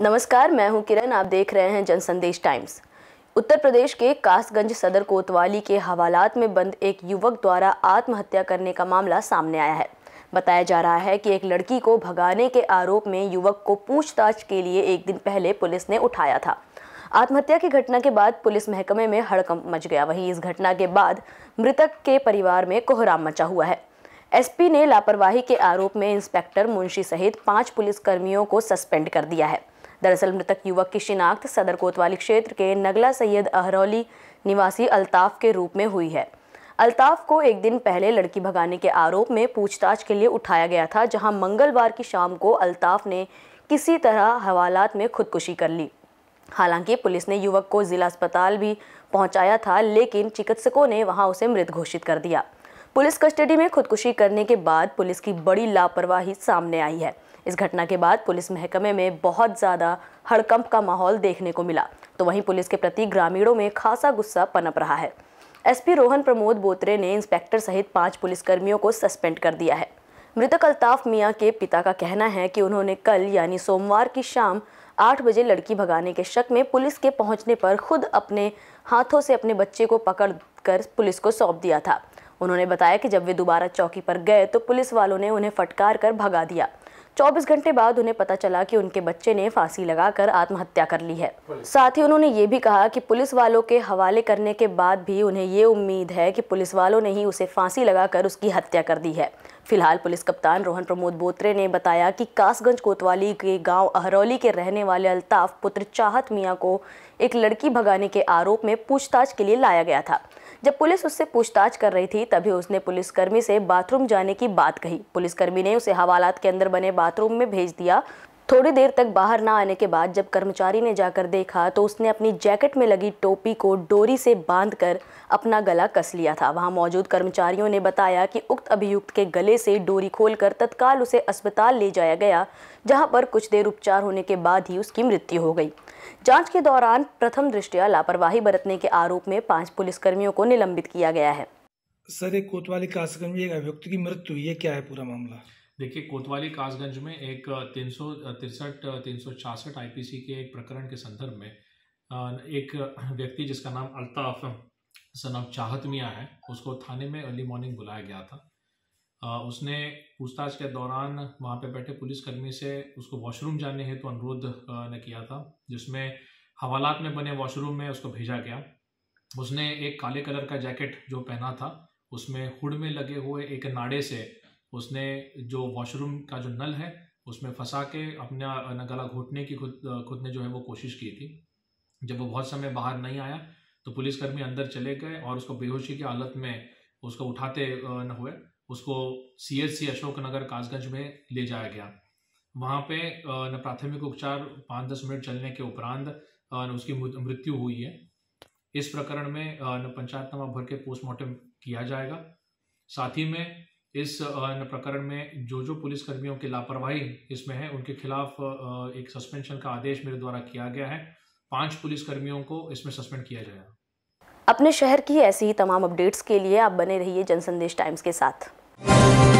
नमस्कार, मैं हूँ किरण। आप देख रहे हैं जनसंदेश टाइम्स। उत्तर प्रदेश के कासगंज सदर कोतवाली के हवालात में बंद एक युवक द्वारा आत्महत्या करने का मामला सामने आया है। बताया जा रहा है कि एक लड़की को भगाने के आरोप में युवक को पूछताछ के लिए एक दिन पहले पुलिस ने उठाया था। आत्महत्या की घटना के बाद पुलिस महकमे में हड़कंप मच गया। वहीं इस घटना के बाद मृतक के परिवार में कोहराम मचा हुआ है। एसपी ने लापरवाही के आरोप में इंस्पेक्टर मुंशी सहित पाँच पुलिसकर्मियों को सस्पेंड कर दिया है। दरअसल मृतक युवक की शिनाख्त सदर कोतवाली क्षेत्र के नगला सैयद अहरौली निवासी अल्ताफ के रूप में हुई है। अल्ताफ को एक दिन पहले लड़की भगाने के आरोप में पूछताछ के लिए उठाया गया था, जहाँ मंगलवार की शाम को अल्ताफ ने किसी तरह हवालात में खुदकुशी कर ली। हालाँकि पुलिस ने युवक को जिला अस्पताल भी पहुँचाया था, लेकिन चिकित्सकों ने वहाँ उसे मृत घोषित कर दिया। पुलिस कस्टडी में खुदकुशी करने के बाद पुलिस की बड़ी लापरवाही सामने आई है। इस घटना के बाद पुलिस महकमे में बहुत ज़्यादा हड़कंप का माहौल देखने को मिला। तो वहीं पुलिस के प्रति ग्रामीणों में खासा गुस्सा पनप रहा है। एसपी रोहन प्रमोद बोत्रे ने इंस्पेक्टर सहित पाँच पुलिसकर्मियों को सस्पेंड कर दिया है। मृतक अल्ताफ मियाँ के पिता का कहना है कि उन्होंने कल, यानी सोमवार की शाम, आठ बजे लड़की भगाने के शक में पुलिस के पहुँचने पर खुद अपने हाथों से अपने बच्चे को पकड़ कर पुलिस को सौंप दिया था। उन्होंने बताया कि जब वे दोबारा चौकी पर गए तो पुलिस वालों ने उन्हें फटकार कर भगा दिया। 24 घंटे बाद उन्हें पता चला कि उनके बच्चे ने फांसी लगाकर आत्महत्या कर ली है। साथ ही उन्होंने ये भी कहा कि पुलिस वालों के हवाले करने के बाद भी उन्हें ये उम्मीद है कि पुलिस वालों ने ही उसे फांसी लगाकर उसकी हत्या कर दी है। फ़िलहाल पुलिस कप्तान रोहन प्रमोद बोत्रे ने बताया कि कासगंज कोतवाली के गाँव अहरौली के रहने वाले अल्ताफ पुत्र चाहत मियाँ को एक लड़की भगाने के आरोप में पूछताछ के लिए लाया गया था। जब पुलिस उससे पूछताछ कर रही थी, तभी उसने पुलिसकर्मी से बाथरूम जाने की बात कही। पुलिसकर्मी ने उसे हवालात के अंदर बने बाथरूम में भेज दिया। थोड़ी देर तक बाहर ना आने के बाद जब कर्मचारी ने जाकर देखा तो उसने अपनी जैकेट में लगी टोपी को डोरी से बांधकर अपना गला कस लिया था। वहाँ मौजूद कर्मचारियों ने बताया कि उक्त अभियुक्त के गले से डोरी खोलकर तत्काल उसे अस्पताल ले जाया गया, जहाँ पर कुछ देर उपचार होने के बाद ही उसकी मृत्यु हो गई। जाँच के दौरान प्रथम दृष्टया लापरवाही बरतने के आरोप में पाँच पुलिसकर्मियों को निलंबित किया गया है। सर एक कोतवाली कासगंज में एक अभियुक्त की मृत्यु हुई है क्या है पूरा मामला? देखिए कोतवाली कासगंज में एक तीन सौ तिरसठ तीन सौ छियासठ आई के एक प्रकरण के संदर्भ में एक व्यक्ति जिसका नाम अल्ताफ सनम चाहत मियाँ है उसको थाने में अर्ली मॉर्निंग बुलाया गया था। उसने पूछताछ के दौरान वहाँ पे बैठे पुलिसकर्मी से उसको वॉशरूम जाने हेतु तो अनुरोध ने किया था, जिसमें हवालात में बने वॉशरूम में उसको भेजा गया। उसने एक काले कलर का जैकेट जो पहना था, उसमें हुड में लगे हुए एक नाड़े से उसने जो वॉशरूम का जो नल है, उसमें फंसा के अपना गला घोटने की खुद खुद ने जो है वो कोशिश की थी। जब वो बहुत समय बाहर नहीं आया तो पुलिसकर्मी अंदर चले गए और उसको बेहोशी की हालत में उसको उठाते न हुए। उसको C H C Ashok Nagar Kasganj में ले जाया गया। वहाँ पे प्राथमिक उपचार पाँच दस मिनट चलने के उपरांत उसकी मृत्यु हुई है। इस प्रकरण में पंचायतनामा भर के पोस्टमार्टम किया जाएगा। साथ ही में इस प्रकरण में जो जो पुलिसकर्मियों की लापरवाही इसमें है, उनके खिलाफ एक सस्पेंशन का आदेश मेरे द्वारा किया गया है। पाँच पुलिसकर्मियों को इसमें सस्पेंड किया जाएगा। अपने शहर की ऐसी ही तमाम अपडेट्स के लिए आप बने रहिए जनसंदेश टाइम्स के साथ। Thank you.